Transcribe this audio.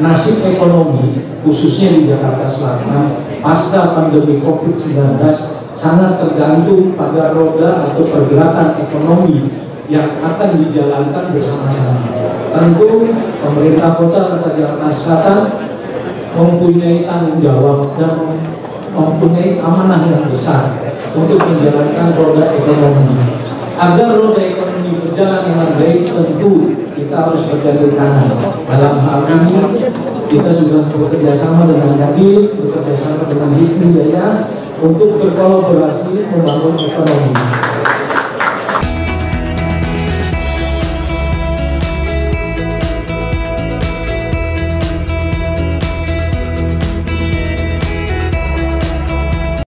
nasib ekonomi khususnya di Jakarta Selatan pasca pandemi COVID-19 sangat tergantung pada roda atau pergerakan ekonomi yang akan dijalankan bersama-sama. Tentu pemerintah kota Kota Jakarta Selatan mempunyai tanggung jawab dan mempunyai amanah yang besar untuk menjalankan roda ekonomi. Agar roda ekonomi berjalan dengan baik tentu kita harus bergandeng tangan. Dalam hal ini kita sudah bekerja sama dengan Kadin, bekerja sama dengan Hipmi Jaya untuk berkolaborasi membangun ekonomi.